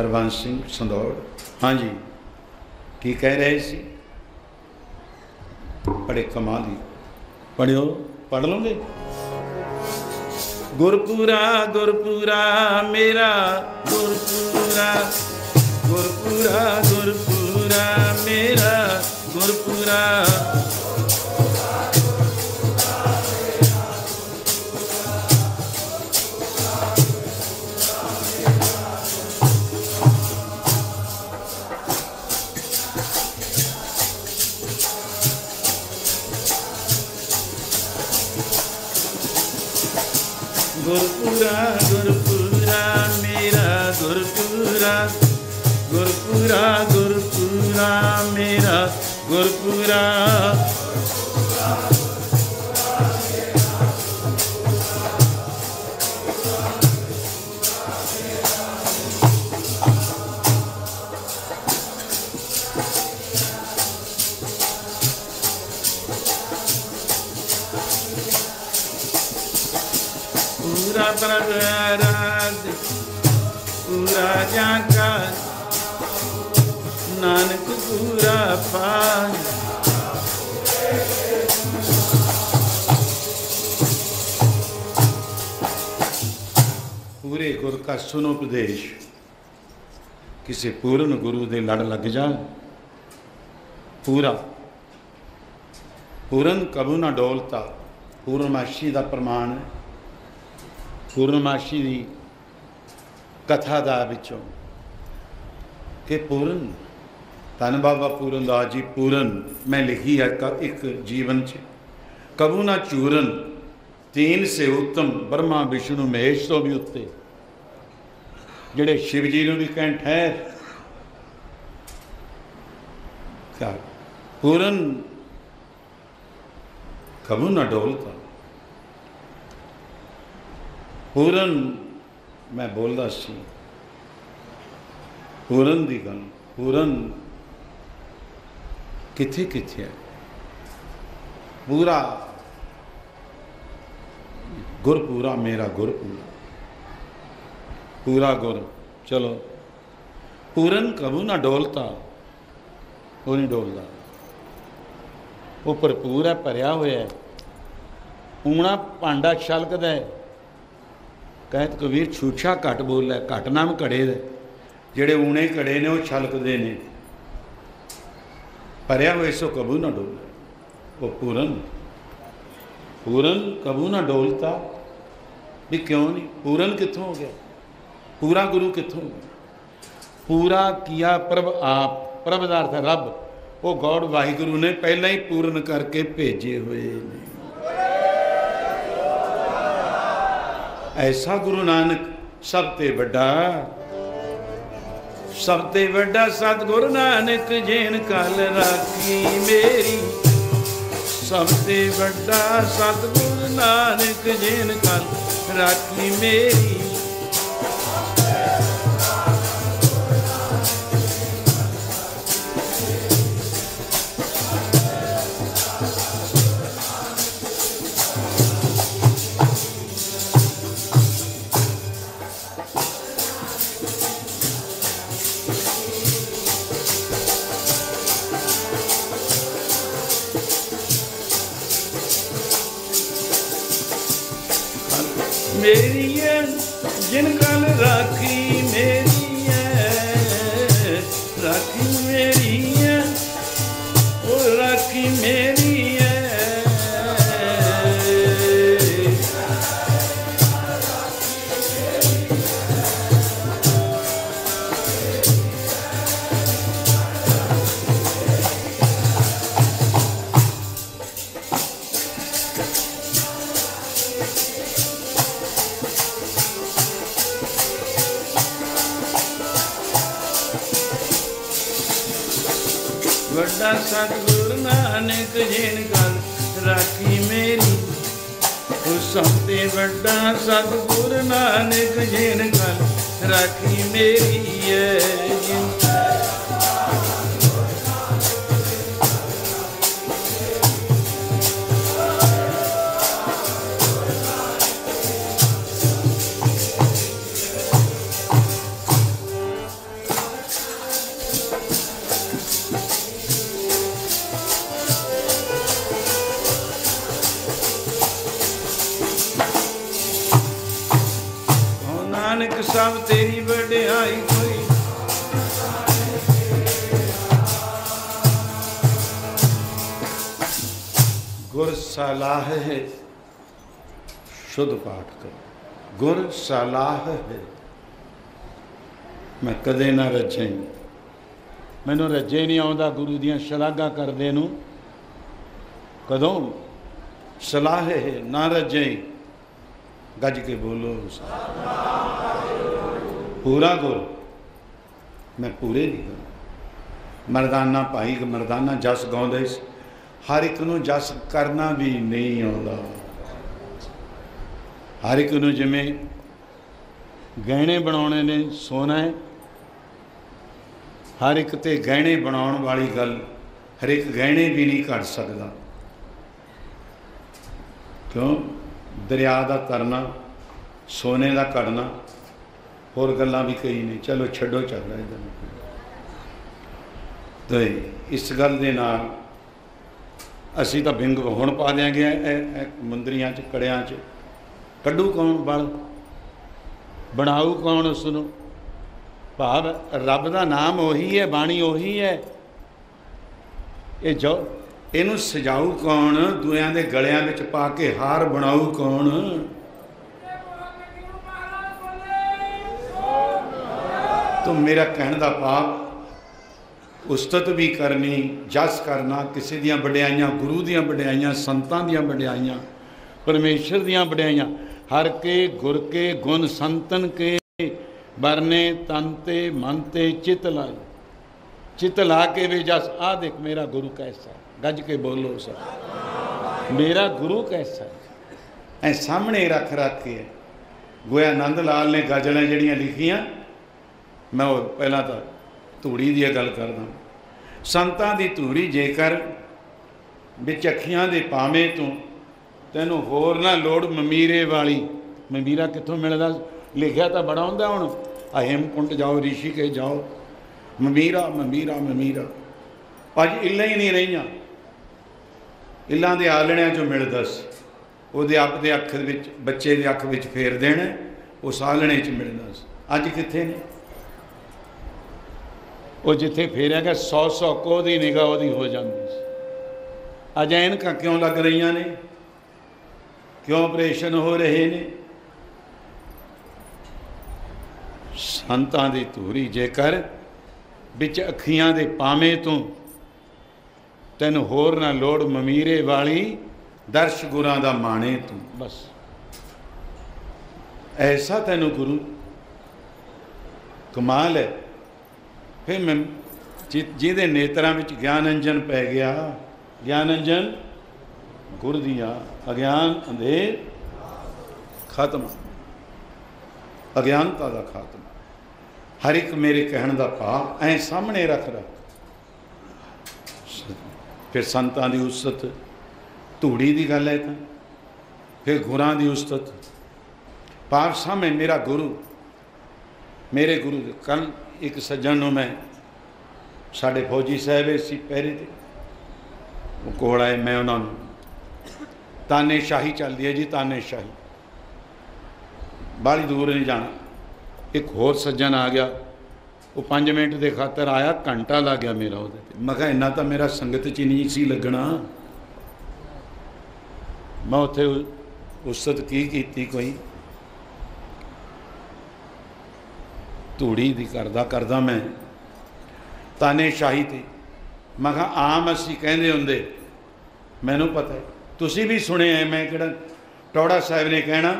ਹਰਵੰਸ ਸਿੰਘ ਸੰਦੌੜ। ਹਾਂਜੀ, ਕੀ ਕਹਿ ਰਹੇ ਸੀ? ਬੜੇ ਕਮਾਲ ਦੀ। ਪੜਿਓ ਪੜ ਲਓਗੇ? ਗੁਰਪੂਰਾ ਗੁਰਪੂਰਾ ਮੇਰਾ, ਗੁਰਪੂਰਾ ਗੁਰਪੂਰਾ ਗੁਰਪੂਰਾ ਮੇਰਾ, ਗੁਰਪੂਰਾ। ਗੁਰਪੂਰਾ ਗੁਰਪੂਰਾ ਗੁਰਪੂਰਾ ਮੇਰਾ ਗੁਰਪੂਰਾ ਪੂਰਾ ਪ੍ਰਭ ਆਰਾਧ ਪੂਰਾ ਜਾਂਕਾ ਨਾਨਕ ਪੂਰਾ ਪਾਨ। ਪੂਰੇ ਗੁਰ ਕਾ ਸੁਨੋ ਉਪਦੇਸ਼। ਕਿਸੇ ਪੂਰਨ ਗੁਰੂ ਦੇ ਲੜ ਲੱਗ ਜਾ। ਪੂਰਾ। ਪੂਰਨ ਕਬੂ ਨਾ ਡੋਲਤਾ। ਪੂਰਨਮਾਸ਼ੀ ਦਾ ਪ੍ਰਮਾਣ ਪੂਰਨਮਾਸ਼ੀ ਦੀ ਕਥਾ ਦਾ ਵਿੱਚੋਂ ਕਿ ਪੂਰਨ, ਧੰਨ ਬਾਬਾ ਪੂਰਨ ਦਾਸ ਜੀ, ਪੂਰਨ, ਮੈਂ ਲਿਖੀ ਹੈ ਇੱਕ ਜੀਵਨ ਚ। ਕਬੂ ਨਾ ਚੂਰਨ, ਤੀਨ ਸੇ ਉਤਮ, ਬ੍ਰਹਮਾ, ਵਿਸ਼ਨੂੰ, ਮਹੇਸ਼ ਤੋਂ ਵੀ ਉੱਤੇ। ਜਿਹੜੇ ਸ਼ਿਵ ਜੀ ਨੂੰ ਵੀ ਕਹਿਣ, ਠਹਿਰ। ਕਾ ਪੂਰਨ, ਕਬੂ ਨਾ ਡੋਲਤਾ। ਪੂਰਨ ਮੈਂ ਬੋਲਦਾ ਸੀ। ਪੂਰਨ ਦੀ ਗੱਲ, ਪੂਰਨ ਕਿੱਥੇ ਕਿੱਥੇ ਹੈ? ਪੂਰਾ ਗੁਰ ਪੂਰਾ ਮੇਰਾ ਗੁਰ ਪੂਰਾ ਪੂਰਾ ਗੁਰ, ਚਲੋ। ਪੂਰਨ ਕਬੂ ਨਾ ਡੋਲਤਾ, ਉਹ ਨਹੀਂ ਡੋਲਦਾ। ਉਹ ਭਰਪੂਰ ਹੈ, ਭਰਿਆ ਹੋਇਆ ਹੈ। ਊਣਾ ਭਾਂਡਾ ਛਲਕਦਾ ਹੈ। ਕਹਿਤ ਕਬੀਰ, ਛੂਛਾ ਘਟ ਬੋਲੇ, ਘਟ ਨਾਮ ਘੜੇ ਦੇ। ਜਿਹੜੇ ਊਣੇ ਘੜੇ ਨੇ, ਉਹ ਛਲਕਦੇ ਨੇ। ਭਰਿਆ ਹੋਏ ਸੋ ਕਬੂ ਨਾ ਡੋਲੇ। ਉਹ ਪੂਰਨ ਪੂਰਨ ਕਬੂ ਨਾ ਡੋਲਤਾ। ਵੀ ਕਿਉਂ ਨਹੀਂ? ਪੂਰਨ ਕਿੱਥੋਂ ਹੋ ਗਿਆ? ਪੂਰਾ ਗੁਰੂ ਕਿੱਥੋਂ ਹੋ ਪੂਰਾ ਕੀਆ ਪ੍ਰਭ ਆਪ, ਪ੍ਰਭ ਦਾ ਅਰਥ ਰੱਬ। ਉਹ ਗੋਡ ਵਾਹਿਗੁਰੂ ਨੇ ਪਹਿਲਾਂ ਹੀ ਪੂਰਨ ਕਰਕੇ ਭੇਜੇ ਹੋਏ ਨੇ। ਐਸਾ ਗੁਰੂ ਨਾਨਕ ਸਭ ਤੇ ਵੱਡਾ, ਸਭ ਤੇ ਵੱਡਾ ਸਤਿਗੁਰ ਨਾਨਕ ਜੇਨ ਕਲ ਰਾਖੀ ਮੇਰੀ। ਸਭ ਤੇ ਵੱਡਾ ਸਤਿਗੁਰ ਨਾਨਕ ਜੇਨ ਕਲ ਰਾਖੀ ਮੇਰੀ। ਮੇਰੀ ਹੈ ਜਿਨ ਕਲ ਰਾਖੀ ਮੇਰੀ ਵੱਡਾ ਸਤਿਗੁਰ ਨਾਨਕ ਜਿਨ ਕਲ ਰਾਖੀ ਮੇਰੀ, ਉਸ ਸਭ ਤੇ ਵੱਡਾ ਸਤਿਗੁਰ ਨਾਨਕ ਜਿਨ ਕਲ ਰਾਖੀ ਮੇਰੀ ਹੈ ਜਿਨ ਗੁਰ ਸਲਾਹ ਹੈ, ਸ਼ੁੱਧ ਪਾਠ ਕਰੋ। ਗੁਰ ਸਲਾਹ ਹੈ। ਮੈਂ ਕਦੇ ਨਾ ਰੱਜੇ ਮੈਨੂੰ ਰੱਜੇ ਨਹੀਂ ਆਉਂਦਾ ਗੁਰੂ ਦੀਆਂ ਸ਼ਲਾਘਾ ਕਰਦੇ ਨੂੰ। ਕਦੋਂ? ਸਲਾਹ ਹੈ, ਨਾ ਰੱਜੇ। ਗੱਜ ਕੇ ਬੋਲੋ। ਪੂਰਾ ਗੁਰ। ਮੈਂ ਪੂਰੇ ਨਹੀਂ ਗਾ ਮਰਦਾਨਾ ਭਾਈ, ਮਰਦਾਨਾ ਜਸ ਗਾਉਂਦੇ ਸੀ। ਹਰ ਇੱਕ ਨੂੰ ਜਸ ਕਰਨਾ ਵੀ ਨਹੀਂ ਆਉਂਦਾ। ਹਰ ਇੱਕ ਨੂੰ ਜਿਵੇਂ ਗਹਿਣੇ ਬਣਾਉਣੇ ਨੇ ਸੋਨਾ ਹੈ। ਹਰ ਇੱਕ ਤੇ ਗਹਿਣੇ ਬਣਾਉਣ ਵਾਲੀ ਗੱਲ ਹਰ ਇੱਕ ਗਹਿਣੇ ਵੀ ਨਹੀਂ ਘੜ ਸਕਦਾ। ਕਿਉਂ? ਦਰਿਆ ਦਾ ਤਰਨਾ ਸੋਨੇ ਦਾ ਘੜਨਾ, ਹੋਰ ਗੱਲਾਂ ਵੀ ਕਈ ਨੇ। ਚਲੋ ਛੱਡੋ ਚੱਲ ਰਿਹਾ ਇਹਦਾ। ਤੇ ਇਸ ਗੱਲ ਦੇ ਨਾਲ ਅਸੀਂ ਤਾਂ ਬਿੰਗ ਹੁਣ ਪਾ ਦਿਆਂਗੇ, ਇਹ ਮੁੰਦਰੀਆਂ ਚ, ਕੜਿਆਂ ਚ। ਕੱਢੂ ਕੌਣ ਬਲ? ਬਣਾਊ ਕੌਣ ਉਸ ਨੂੰ ਭਾਵ ਰੱਬ ਦਾ ਨਾਮ ਉਹੀ ਹੈ, ਬਾਣੀ ਉਹੀ ਹੈ। ਇਹ ਜੋ ਇਹਨੂੰ ਸਜਾਊ ਕੌਣ? ਦੁਨੀਆਂ ਦੇ ਗਲਿਆਂ ਵਿੱਚ ਪਾ ਕੇ ਹਾਰ ਬਣਾਊ ਕੌਣ? ਤੋ ਮੇਰਾ ਕਹਿਣ ਦਾ ਭਾਵ ਉਸਤਤ ਵੀ ਕਰਨੀ, ਜਸ ਕਰਨਾ, ਕਿਸੇ ਦੀਆਂ ਵਡਿਆਈਆਂ, ਗੁਰੂ ਦੀਆਂ ਵਡਿਆਈਆਂ, ਸੰਤਾਂ ਦੀਆਂ ਵਡਿਆਈਆਂ, ਪਰਮੇਸ਼ਰ ਦੀਆਂ ਵਡਿਆਈਆਂ, ਹਰ ਕੇ ਗੁਰ ਕੇ ਗੁਣ ਸੰਤਨ ਕੇ, ਵਰਨੇ ਤਨ ਤੇ ਮਨ ਤੇ ਚਿਤ ਲਾਈ ਚਿਤ ਲਾ ਕੇ ਵੀ ਜਸ ਆ ਦੇਖ ਮੇਰਾ ਗੁਰੂ ਕੈਸਾ ਗੱਜ ਕੇ ਬੋਲੋ ਸਭ ਮੇਰਾ ਗੁਰੂ ਕੈਸਾ ਹੈ। ਐ ਸਾਹਮਣੇ ਰੱਖ ਰੱਖ ਕੇ ਗੋਇਆ ਆਨੰਦ ਲਾਲ ਨੇ ਗਜ਼ਲਾਂ ਜਿਹੜੀਆਂ ਲਿਖੀਆਂ, ਮੈਂ ਉਹ ਪਹਿਲਾਂ ਤਾਂ ਧੂੜੀ ਦੀ ਗੱਲ ਕਰਦਾ। ਸੰਤਾਂ ਦੀ ਧੂੜੀ ਜੇਕਰ ਵਿੱਚ ਅੱਖੀਆਂ ਦੇ ਪਾਵੇਂ ਤੂੰ ਤੈਨੂੰ ਹੋਰ ਨਾ ਲੋੜ ਮਮੀਰੇ ਵਾਲੀ। ਮਮੀਰਾ ਕਿੱਥੋਂ ਮਿਲਦਾ? ਲਿਖਿਆ ਤਾਂ ਬੜਾ ਹੁੰਦਾ ਹੁਣ। ਆ ਜਾਓ ਜਾਓ ਰਿਸ਼ੀਕੇ ਜਾਓ। ਮਮੀਰਾ ਮਮੀਰਾ ਮਮੀਰਾ। ਅੱਜ ਇੱਲਾਂ ਹੀ ਨਹੀਂ ਰਹੀਆਂ। ਇੱਲਾਂ ਦੇ ਆਲਣਿਆਂ ਚੋਂ ਮਿਲਦਾ ਸੀ। ਉਹਦੇ ਆਪ ਦੇ ਅੱਖ ਵਿੱਚ, ਬੱਚੇ ਦੇ ਅੱਖ ਵਿੱਚ ਫੇਰ ਦੇਣਾ, ਉਸ ਆਲਣੇ 'ਚ ਮਿਲਦਾ ਸੀ। ਅੱਜ ਕਿੱਥੇ ਨੇ? ਉਹ ਜਿੱਥੇ ਫੇਰਿਆ ਗਿਆ 100 100 ਕੋ ਦੀ ਨਿਗਾਹ ਉਹਦੀ ਹੋ ਜਾਂਦੀ ਸੀ। ਅੱਜ ਐਨਕਾਂ ਕਿਉਂ ਲੱਗ ਰਹੀਆਂ ਨੇ? ਕਿਉਂ ਆਪਰੇਸ਼ਨ ਹੋ ਰਹੇ ਨੇ? ਸੰਤਾਂ ਦੀ ਧੂਰੀ ਜੇਕਰ ਵਿੱਚ ਅੱਖੀਆਂ ਦੇ ਪਾਵੇਂ ਤੋਂ ਤੈਨੂੰ ਹੋਰ ਨਾ ਲੋੜ ਮਮੀਰੇ ਵਾਲੀ ਦਰਸ਼ ਗੁਰਾਂ ਦਾ ਮਾਣੇ ਤੂੰ। ਬਸ। ਐਸਾ ਤੈਨੂੰ ਗੁਰੂ ਕਮਾਲ ਹੈ। ਫਿਰ ਮੈਂ ਜਿ- ਜਿਹਦੇ ਨੇਤਰਾਂ ਵਿੱਚ ਗਿਆਨ ਅੰਜਨ ਪੈ ਗਿਆ ਗਿਆਨ ਅੰਜਨ ਗੁਰ ਦੀਆਂ, ਅਗਿਆਨ ਅੰਧੇਰ ਖਤਮ। ਅਗਿਆਨਤਾ ਦਾ ਖਾਤਮਾ। ਹਰ ਇੱਕ ਮੇਰੇ ਕਹਿਣ ਦਾ ਭਾਵ ਐ ਸਾਹਮਣੇ ਰੱਖ ਰੱਖ। ਫਿਰ ਸੰਤਾਂ ਦੀ ਉਸਤ ਧੂੜੀ ਦੀ ਗੱਲ ਹੈ ਤਾਂ। ਫਿਰ ਗੁਰਾਂ ਦੀ ਉਸਤ ਭਾਵ ਸਾਹਮਣੇ ਮੇਰਾ ਗੁਰੂ, ਮੇਰੇ ਗੁਰੂ ਦੇ ਕੱਲ ਇੱਕ ਸੱਜਣ ਨੂੰ ਮੈਂ ਸਾਡੇ ਫੌਜੀ ਸਾਹਿਬ ਸੀ ਪਹਿਰੇ ਤੇ। ਉਹ ਕੋਲ ਆਏ ਮੈਂ ਉਹਨਾਂ ਨੂੰ। ਤਾਨੇ ਸ਼ਾਹੀ ਚੱਲਦੀ ਹੈ ਜੀ, ਤਾਨੇ ਸ਼ਾਹੀ। ਬਾਹਲੀ ਦੂਰ ਨਹੀਂ ਜਾਣਾ। ਇੱਕ ਹੋਰ ਸੱਜਣ ਆ ਗਿਆ। ਉਹ 5 ਮਿੰਟ ਦੇ ਖਾਤਰ ਆਇਆ, ਘੰਟਾ ਲੱਗ ਗਿਆ ਮੇਰਾ ਉਹਦੇ ਤੇ। ਮੈਂ ਕਿਹਾ, ਇੰਨਾ ਤਾਂ ਮੇਰਾ ਸੰਗਤ ਚ ਨਹੀਂ ਸੀ ਲੱਗਣਾ। ਮੈਂ ਉੱਥੇ ਉਸਤ ਕੀ ਕੀਤੀ ਕੋਈ? ਧੂੜੀ ਦੀ ਕਰਦਾ ਕਰਦਾ ਮੈਂ ਤਾਨੇ ਸ਼ਾਹੀ ਤੇ। ਮੈਂ ਕਿਹਾ, ਆਮ ਅਸੀਂ ਕਹਿੰਦੇ ਹੁੰਦੇ। ਮੈਨੂੰ ਪਤਾ ਹੈ। ਤੁਸੀਂ ਵੀ ਸੁਣਿਆ ਹੈ ਮੈਂ ਕਿਹੜਾ ਟੌੜਾ ਸਾਹਿਬ ਨੇ ਕਹਿਣਾ,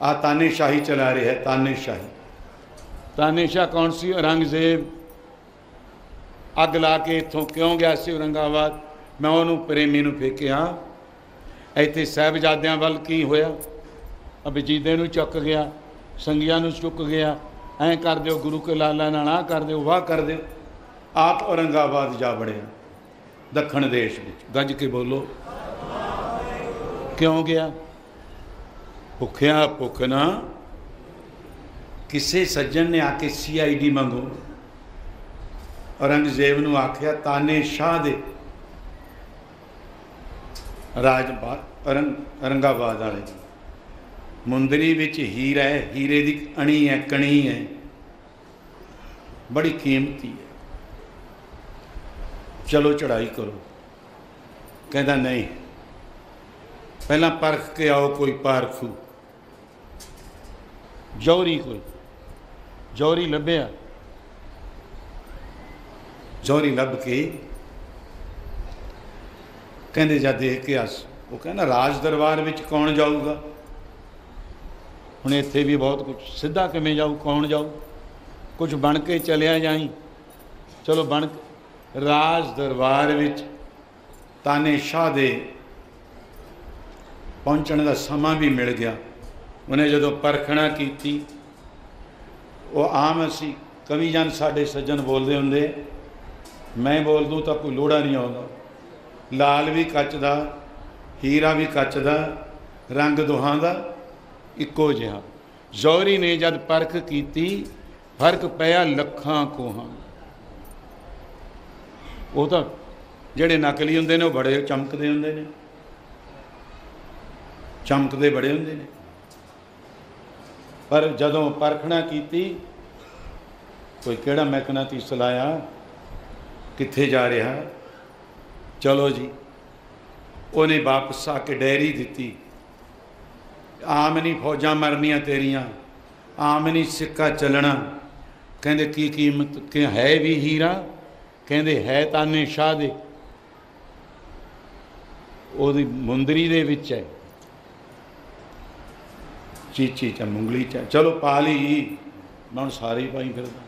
ਆ ਤਾਨੇ ਸ਼ਾਹੀ ਚਲਾ ਰਿਹਾ ਹੈ, ਤਾਨੇ ਸ਼ਾਹੀ। ਤਾਨੇ ਸ਼ਾਹ ਕੌਣ ਸੀ? ਔਰੰਗਜ਼ੇਬ। ਅੱਗ ਲਾ ਕੇ ਇੱਥੋਂ ਕਿਉਂ ਗਿਆ ਸੀ ਔਰੰਗਾਬਾਦ? ਮੈਂ ਉਹਨੂੰ ਪ੍ਰੇਮੀ ਨੂੰ ਫੇਕਿਆ ਇੱਥੇ ਸਾਹਿਬਜ਼ਾਦਿਆਂ ਵੱਲ ਕੀ ਹੋਇਆ? ਅਬਜੀਦੇ ਨੂੰ ਚੁੱਕ ਗਿਆ, ਸੰਗੀਆਂ ਨੂੰ ਚੁੱਕ ਗਿਆ। ਐਂ ਕਰ ਦਿਓ, ਗੁਰੂ ਕੇ ਲਾਲਾ ਨਾਲ ਆ ਕਰ ਦਿਓ, ਵਾਹ ਕਰ ਦਿਓ। ਆਪ ਔਰੰਗਾਬਾਦ ਜਾ ਵੜਿਆ, ਦੱਖਣ ਦੇਸ਼ ਵਿੱਚ। ਗੱਜ ਕੇ ਬੋਲੋ। ਕਿਉਂ ਗਿਆ? ਭੁੱਖਿਆ, ਭੁੱਖ ਨਾ। ਕਿਸੇ ਸੱਜਣ ਨੇ ਆ ਕੇ ਸੀਆਈਡੀ ਮੰਗੋ। ਔਰੰਗਜ਼ੇਬ ਨੂੰ ਆਖਿਆ, ਤਾਨੇ ਸ਼ਾਹ ਦੇ। ਰਾਜ ਔਰੰਗਾਬਾਦ ਵਾਲੇ ਮੁੰਦਰੀ ਵਿੱਚ ਹੀਰਾ ਹੈ, ਹੀਰੇ ਦੀ ਅਣੀ ਹੈ, ਕਣੀ ਹੈ। ਬੜੀ ਕੀਮਤੀ ਹੈ। ਚਲੋ ਚੜਾਈ ਕਰੋ। ਕਹਿੰਦਾ ਨਹੀਂ। ਪਹਿਲਾਂ ਪਰਖ ਕੇ ਆਓ ਕੋਈ ਪਾਰਖੂ। ਜੌਰੀ ਕੋਈ। ਜੌਰੀ ਲੱਭਿਆ। ਜੌਰੀ ਲੱਭ ਕੇ ਕਹਿੰਦੇ ਜਾ ਦੇਖ ਕੇ ਆਸ ਉਹ ਕਹਿੰਦਾ, ਰਾਜ ਦਰਬਾਰ ਵਿੱਚ ਕੌਣ ਜਾਊਗਾ? ਹੁਣ ਇੱਥੇ ਵੀ ਬਹੁਤ ਕੁਝ ਸਿੱਧਾ ਕਿਵੇਂ ਜਾਊ, ਕੌਣ ਜਾਊ? ਕੁਝ ਬਣ ਕੇ ਚਲਿਆ ਜਾਈ। ਚਲੋ ਬਣ ਰਾਜ ਦਰਬਾਰ ਵਿੱਚ ਤਾਨੇ ਸ਼ਾਹ ਦੇ ਪਹੁੰਚਣ ਦਾ ਸਮਾਂ ਵੀ ਮਿਲ ਗਿਆ। ਉਹਨੇ ਜਦੋਂ ਪਰਖਣਾ ਕੀਤੀ, ਉਹ ਆਮ ਅਸੀਂ ਕਵੀ ਜਨ ਸਾਡੇ ਸੱਜਣ ਬੋਲਦੇ ਹੁੰਦੇ, ਮੈਂ ਬੋਲ ਦੂੰ ਤਾਂ ਕੋਈ ਲੋੜਾ ਨਹੀਂ ਆਉਂਦਾ। ਲਾਲ ਵੀ ਕੱਚ ਦਾ ਹੀਰਾ ਵੀ ਕੱਚ ਦਾ ਰੰਗ ਦੋਹਾਂ ਦਾ ਇੱਕੋ ਜਿਹਾ। ਜ਼ੌਰੀ ਨੇ ਜਦ ਪਰਖ ਕੀਤੀ, ਫ਼ਰਕ ਪਿਆ ਲੱਖਾਂ ਕੋਹਾਂ। ਉਹ ਤਾਂ ਜਿਹੜੇ ਨਕਲੀ ਹੁੰਦੇ ਨੇ, ਉਹ ਬੜੇ ਚਮਕਦੇ ਹੁੰਦੇ ਨੇ। ਚਮਕਦੇ ਬੜੇ ਹੁੰਦੇ ਨੇ। ਪਰ ਜਦੋਂ ਪਰਖਣਾ ਕੀਤੀ, ਕੋਈ ਕਿਹੜਾ ਮੈਕਨਾਤੀਸ ਲਾਇਆ ਕਿੱਥੇ ਜਾ ਰਿਹਾ? ਚਲੋ ਜੀ, ਉਹਨੇ ਵਾਪਸ ਆ ਕੇ ਡੈਰੀ ਦਿੱਤੀ। ਆਮ ਨਹੀਂ ਫੌਜਾਂ ਮਰਨੀਆਂ ਤੇਰੀਆਂ, ਆਮ ਨਹੀਂ ਸਿੱਕਾ ਚੱਲਣਾ। ਕਹਿੰਦੇ ਕੀ ਕੀਮਤ, ਕਿ ਹੈ ਵੀ ਹੀਰਾ? ਕਹਿੰਦੇ ਹੈ ਤਾਨੇ ਸ਼ਾਹ ਦੇ। ਉਹਦੀ ਮੁੰਦਰੀ ਦੇ ਵਿੱਚ ਹੈ। ਚੀਚੀ ਚ, ਮੁੰਗਲੀ ਚ ਚਲੋ ਪਾ ਲਈ। ਮੈਂ ਹੁਣ ਸਾਰੇ ਹੀ ਪਾਈ ਫਿਰਦਾ।